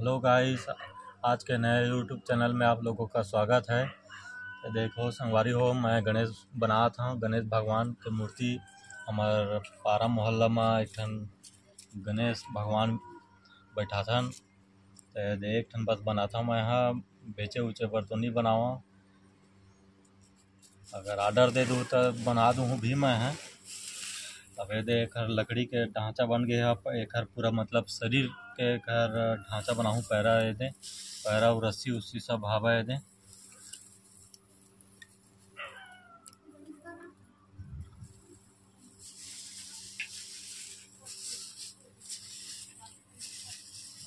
Hello guys, आज के नए यूट्यूब चैनल में आप लोगों का स्वागत है। देखो, संगवारी हो, मैं गणेश बना था गणेश भगवान के मूर्ति, हमार पारा मोहल्ला में एक ठन गणेश भगवान बैठा थन तो एक ठन बस बना था मैं यहाँ, बेचे उचे बर तो नहीं बनावा। अगर ऑर्डर दे दूँ तो बना दूँ भी मैं है अब ये देख लकड़ी के ढांचा बन गया है। एक पूरा मतलब शरीर के घर ढांचा बनाऊँ पैरा ये दे, पैरा और रस्सी उस्सी सब हवा ये दे।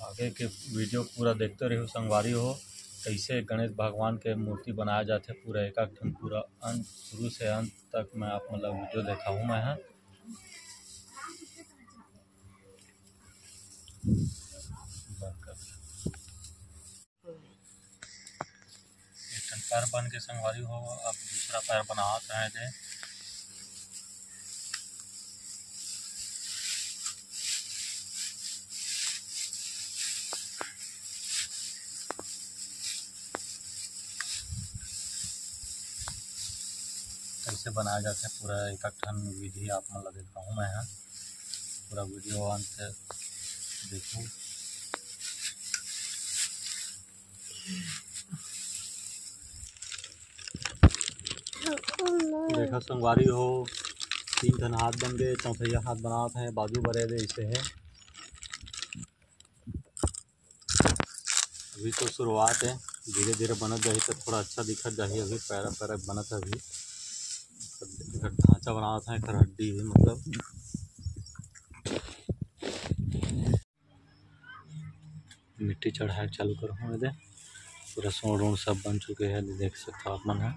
आगे के वीडियो पूरा देखते रहो, संगवारी हो, कैसे गणेश भगवान के मूर्ति बनाया जाते पूरा एक पूरा अंत, शुरू से अंत तक मैं आप मतलब वीडियो देखा हूँ मैं, है। पैर बन के संगवारी हो अब दूसरा पैर बना रहे थे कैसे बनाया जाते है, पूरा एक ठन विधि आप मतलब देख रहा हूँ मैं यहाँ। पूरा वीडियो अंत देखूँ। देखा संगवारी हो, तीन ठन हाथ बन गए, चौथैया हाथ बनाते हैं, बाजू बरे दे इसे है। अभी तो शुरुआत है धीरे धीरे बनत जाही तो थोड़ा अच्छा दिखत जाही, अभी पैरा पैरा बनत अभी। ढांचा बना था एकर हड्डी है मतलब। मिट्टी चढ़ाए चालू करो मेरे पूरा सोड़ सब बन चुके हैं, देख सकते हो आप मन है।